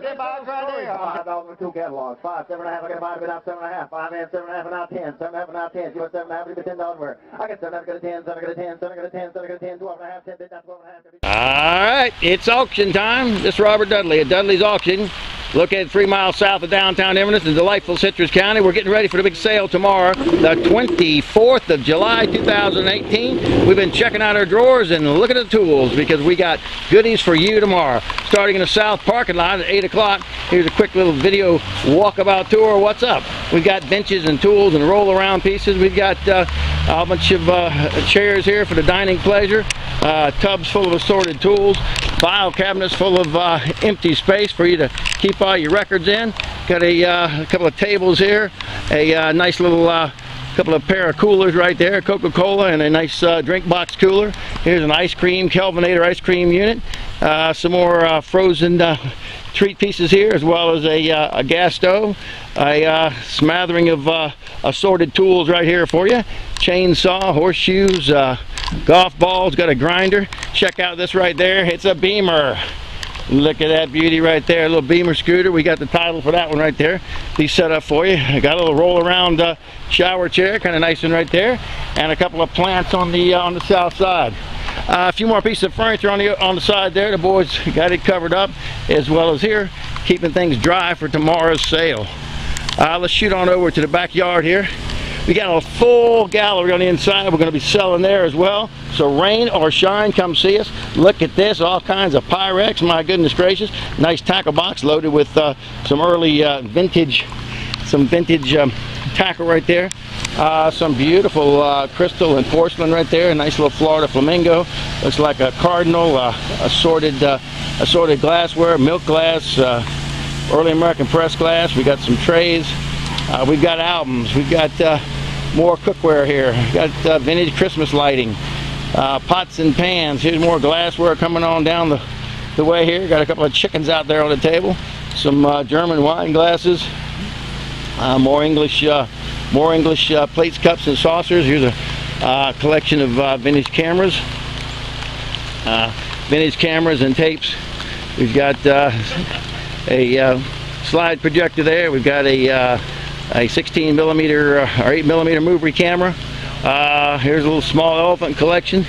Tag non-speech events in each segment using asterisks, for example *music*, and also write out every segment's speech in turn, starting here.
Get box right there. Five dollars with two catalogs. Five, seven and a half. I get a five, out seven and a half. Five and seven and a half, and out ten. Seven and a half, and out ten. You want seven and a half? Leave it ten dollars where? I get seven and a half, get a ten. Seven, I get a ten. Seven, I get a ten. Seven, I get a ten. Twelve and a half. Ten, bid down. Twelve and a half. All right, it's auction time. This is Robert Dudley at Dudley's Auction, located three miles south of downtown Inverness in delightful Citrus County. We're getting ready for the big sale tomorrow, the 24th of July, 2018. We've been checking out our drawers and looking at the tools because we got goodies for you tomorrow. Starting in the south parking lot at 8 o'clock, here's a quick little video walkabout tour. What's up? We've got benches and tools and roll around pieces. We've got uh, a bunch of uh, chairs here for the dining pleasure, uh, tubs full of assorted tools, file cabinets full of uh, empty space for you to keep all your records in. Got a, uh, a couple of tables here, a uh, nice little uh, couple of pair of coolers right there, Coca-Cola and a nice uh, drink box cooler. Here's an ice cream, Kelvinator ice cream unit. Uh, some more uh, frozen uh, *laughs* treat pieces here as well as a, uh, a gas stove. A uh, smattering of uh, assorted tools right here for you. Chainsaw, horseshoes, uh, golf balls, got a grinder. Check out this right there, it's a Beamer. Look at that beauty right there, a little Beamer scooter. We got the title for that one right there. These set up for you. I got a little roll around uh, shower chair, kind of nice one right there, and a couple of plants on the uh, on the south side. Uh, a few more pieces of furniture on the on the side there. The boys got it covered up, as well as here, keeping things dry for tomorrow's sale. Uh, let's shoot on over to the backyard here. We got a full gallery on the inside. We're going to be selling there as well. So rain or shine, come see us. Look at this, all kinds of Pyrex. My goodness gracious. Nice tackle box loaded with uh, some early uh, vintage, some vintage um, tackle right there. Uh, some beautiful uh, crystal and porcelain right there. A nice little Florida flamingo. Looks like a cardinal, uh, assorted, uh, assorted glassware, milk glass, uh, early American press glass. We got some trays. Uh, we've got albums. We've got more cookware here. Got uh, vintage Christmas lighting. Uh, pots and pans. Here's more glassware coming on down the, the way here. Got a couple of chickens out there on the table. Some uh, German wine glasses. Uh, more English, more English plates, cups, and saucers. Here's a collection of vintage cameras. vintage cameras and tapes. We've got a slide projector there. We've got a a 16 millimeter uh, or 8 millimeter movie camera. Uh, here's a little small elephant collection,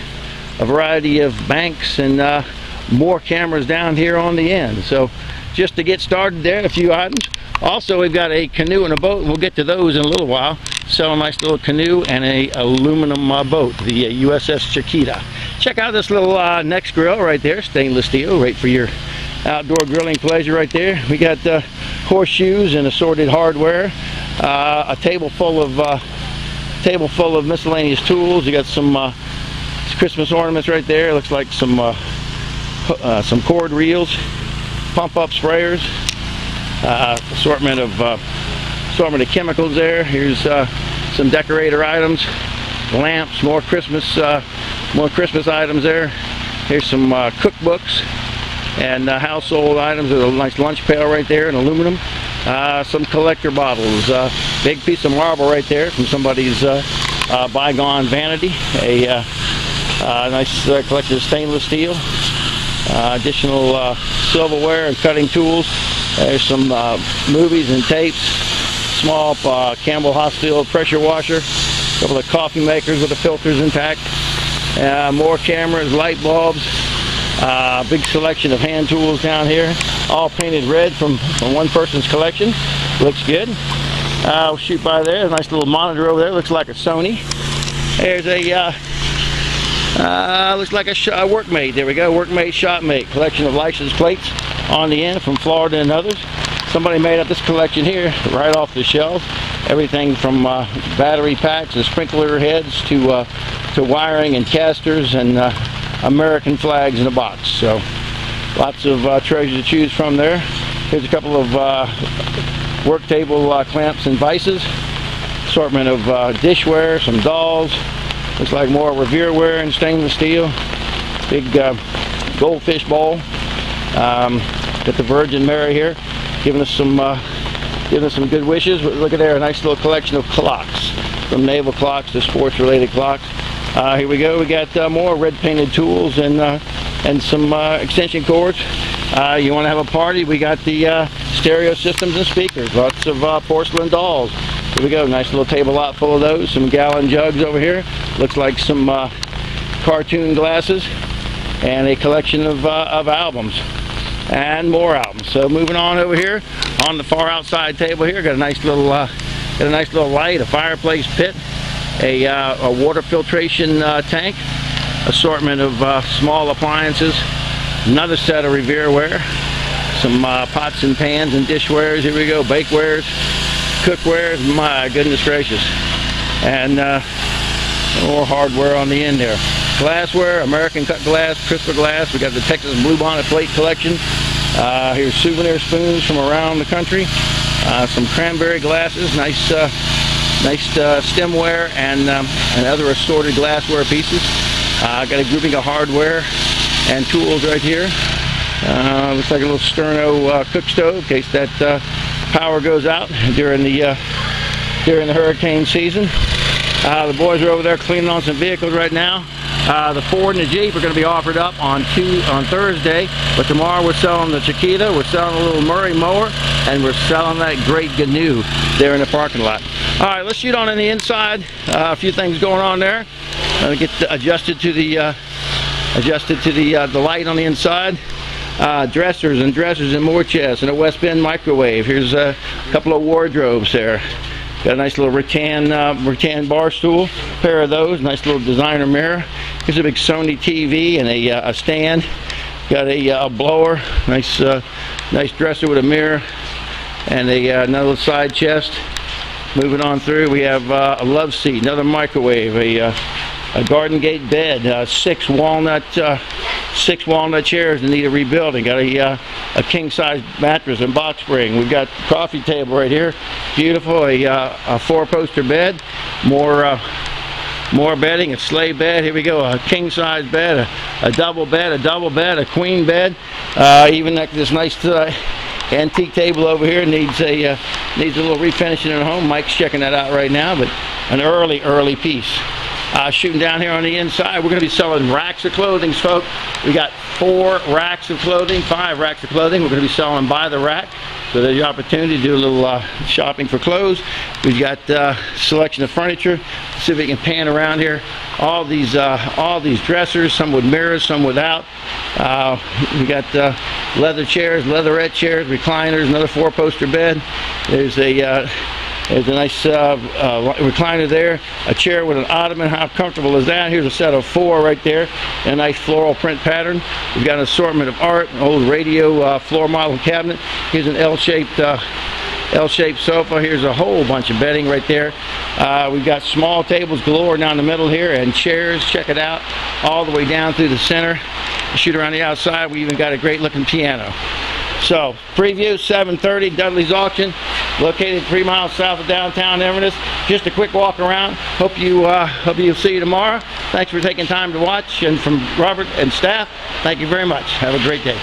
a variety of banks and uh, more cameras down here on the end. So just to get started there, a few items. Also, we've got a canoe and a boat, and we'll get to those in a little while. Sell a nice little canoe and a aluminum uh, boat, the uh, USS Chiquita. Check out this little uh, Nexgrill right there, stainless steel, right for your outdoor grilling pleasure right there. We got horseshoes and assorted hardware. Uh, a table full of uh, table full of miscellaneous tools. You got some uh, Christmas ornaments right there. Looks like some uh, uh, some cord reels, pump up sprayers, uh, assortment of assortment of chemicals there. Here's some decorator items, lamps, more Christmas more Christmas items there. Here's some cookbooks and household items. There's a nice lunch pail right there in aluminum. Uh, some collector bottles. Uh, big piece of marble right there from somebody's uh, uh bygone vanity. A uh, nice collection of stainless steel. additional silverware and cutting tools. There's some movies and tapes. Small Campbell Hausfeld pressure washer. A couple of coffee makers with the filters intact. more cameras, light bulbs. Big selection of hand tools down here all painted red from, from one person's collection. Looks good. Uh, we'll shoot by there. Nice little monitor over there. Looks like a Sony. There's a, uh, uh, looks like a, a Workmate. There we go. Workmate Shopmate. Collection of license plates on the end from Florida and others. Somebody made up this collection here right off the shelf. Everything from uh, battery packs and sprinkler heads to, uh, to wiring and casters and uh, American flags in a box. So Lots of uh, treasure to choose from there. Here's a couple of uh, work table uh, clamps and vices. Assortment of uh, dishware, some dolls. Looks like more Revereware and stainless steel. Big uh, goldfish bowl. Um, got the Virgin Mary here, giving us some uh, giving us some good wishes. Look at there, a nice little collection of clocks, from naval clocks to sports-related clocks. Uh, here we go. We got uh, more red painted tools and uh, and some uh, extension cords. Uh, you want to have a party? We got the uh, stereo systems and speakers. Lots of porcelain dolls. Here we go. Nice little table lot full of those. Some gallon jugs over here. Looks like some cartoon glasses and a collection of, of albums and more albums. So moving on over here on the far outside table here, got a nice little got a nice little light, a fireplace pit, a, uh, a water filtration uh, tank, assortment of uh, small appliances, another set of Revereware, some uh, pots and pans and dishwares. Here we go, bakewares, cookwares. My goodness gracious, and uh, more hardware on the end there. Glassware, American cut glass, crisper glass. We got the Texas Bluebonnet plate collection. Uh, here's souvenir spoons from around the country. Some cranberry glasses, nice, nice uh, stemware, and um, and other assorted glassware pieces. Uh, got a grouping of hardware and tools right here. Uh, looks like a little Sterno uh, cook stove in case that uh, power goes out during the uh, during the hurricane season. Uh, the boys are over there cleaning on some vehicles right now. Uh, the Ford and the Jeep are going to be offered up on two, on Thursday, but tomorrow we're selling the Chiquita, we're selling a little Murray mower, and we're selling that great GNU there in the parking lot. All right, let's shoot on in the inside. Uh, a few things going on there. Uh, get adjusted to the uh, adjusted to the uh, the light on the inside. Uh, dressers and dressers and more chests and a West Bend microwave. Here's a couple of wardrobes there. Got a nice little rattan, uh, rattan bar stool, pair of those, nice little designer mirror. Here's a big Sony TV and a, a stand. Got a, uh, blower, nice, nice dresser with a mirror, and a another side chest. Moving on through, we have uh, a love seat, another microwave, a, uh, a garden gate bed, uh, six walnut, uh, six walnut chairs that need a rebuilding. Got a, uh, a king size mattress and box spring. We've got coffee table right here, beautiful. A, uh, a four poster bed, more. Uh, more bedding, a sleigh bed. Here we go, a king size bed, a, a double bed, a double bed, a queen bed. Even like this nice antique table over here needs a uh, needs a little refinishing at home. Mike's checking that out right now, but an early, early piece. Uh, shooting down here on the inside, we're going to be selling racks of clothing, folks. We got four racks of clothing, five racks of clothing. We're going to be selling by the rack. So there's your opportunity to do a little uh, shopping for clothes. We've got uh, selection of furniture. See if we can pan around here. All these, uh, all these dressers, some with mirrors, some without. Uh, we got uh, leather chairs, leatherette chairs, recliners, another four-poster bed. There's a uh, there's a nice uh, uh, recliner there, a chair with an ottoman. How comfortable is that? Here's a set of four right there, a nice floral print pattern. We've got an assortment of art, an old radio uh, floor model cabinet. Here's an L-shaped uh, L-shaped sofa. Here's a whole bunch of bedding right there. Uh, we've got small tables galore down the middle here and chairs. Check it out, all the way down through the center. Shoot around the outside. We even got a great looking piano. So, preview 730 Dudley's Auction, located three miles south of downtown Inverness. Just a quick walk around. Hope you uh, hope you'll see you tomorrow. Thanks for taking time to watch, and from Robert and staff, thank you very much. Have a great day.